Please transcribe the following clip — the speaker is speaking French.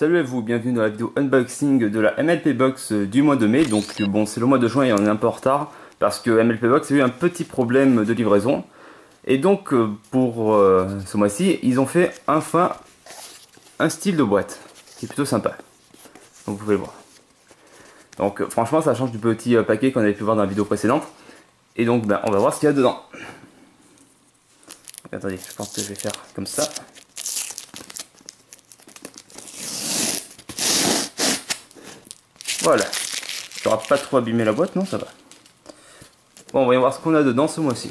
Salut à vous, bienvenue dans la vidéo unboxing de la MLP Box du mois de mai. Donc bon, c'est le mois de juin et on est un peu en retard parce que MLP Box a eu un petit problème de livraison. Et donc euh, pour euh, ce mois-ci, ils ont fait enfin un style de boîte qui est plutôt sympa. Donc vous pouvez le voir. Donc euh, franchement, ça change du petit paquet qu'on avait pu voir dans la vidéo précédente. Et donc ben, on va voir ce qu'il y a dedans. Attendez, je pense que je vais faire comme ça. Voilà. Je n'aurai pas trop abîmé la boîte, non Ça va. Bon, y voir ce qu'on a dedans ce mois-ci.